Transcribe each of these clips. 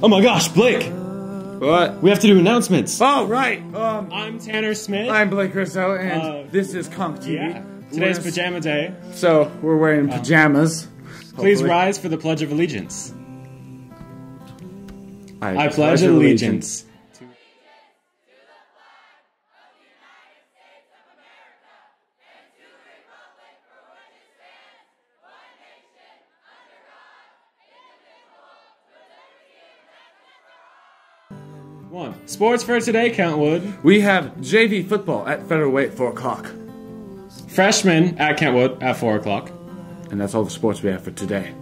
Oh my gosh, Blake! What? We have to do announcements. Oh, right. Um, I'm Tanner Smith. I'm Blake Russo, and Uh, this is Conk TV. yeah. Today's We're- pajama day. So we're wearing pajamas. Please rise for the Pledge of Allegiance. I pledge allegiance. One. Sports for today, Kentwood. We have JV football at Federal featherweight, four o'clock, Freshman at Kentwood at 4 o'clock. and that's all the sports we have for today.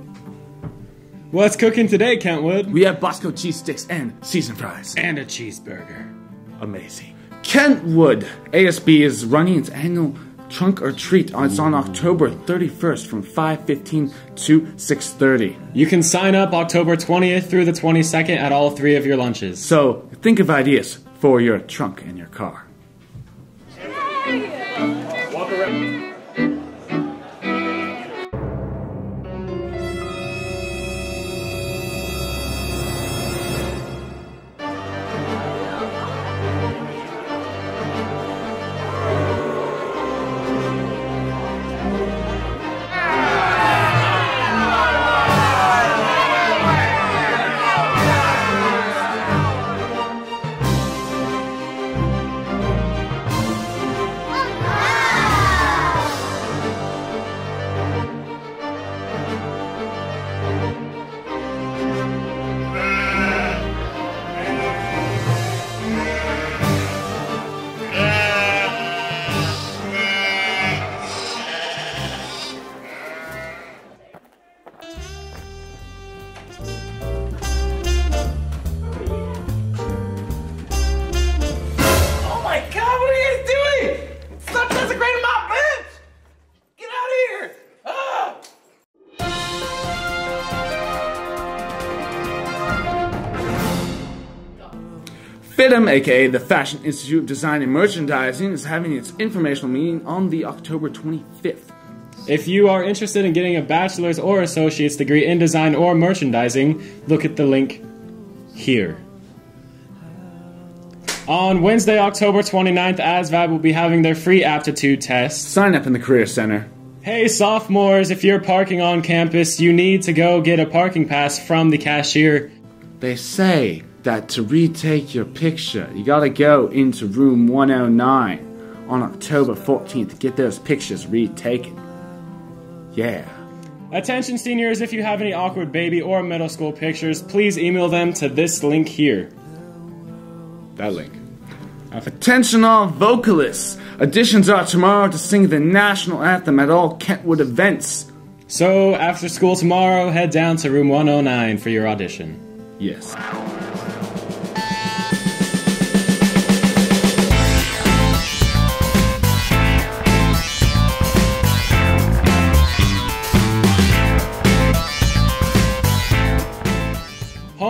What's cooking today, Kentwood? We have Bosco cheese sticks and seasoned fries. And a cheeseburger. Amazing. Kentwood ASB is running its annual trunk or treat. On It's on October 31st from 5:15 to 6:30. You can sign up October 20th through the 22nd at all three of your lunches. So think of ideas for your trunk in your car. Walk around. Oh my god, what are you desecrating my bench! Get out of here! Ah! Aka the Fashion Institute of Design and Merchandising, is having its informational meeting on the October 25th. If you are interested in getting a bachelor's or associate's degree in design or merchandising, look at the link here. On Wednesday, October 29th, ASVAB will be having their free aptitude test. Sign up in the Career Center. Hey, sophomores, if you're parking on campus, you need to go get a parking pass from the cashier. They say that to retake your picture, you gotta go into room 109 on October 14th to get those pictures retaken. Yeah. Attention, seniors, if you have any awkward baby or middle school pictures, please email them to this link here. That link. Attention all vocalists! Auditions are tomorrow to sing the national anthem at all Kentwood events. So, after school tomorrow, head down to room 109 for your audition. Yes.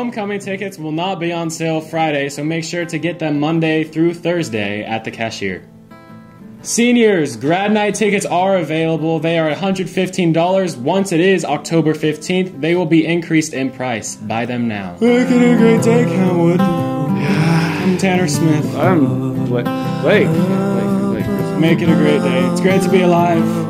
Homecoming tickets will not be on sale Friday, so make sure to get them Monday through Thursday at the cashier. Seniors, grad night tickets are available. They are $115. Once it is October 15th, they will be increased in price. Buy them now. Make it a great day, Kentwood. I'm Tanner Smith. I'm Blake. Blake. Blake. Blake. Make it a great day. It's great to be alive.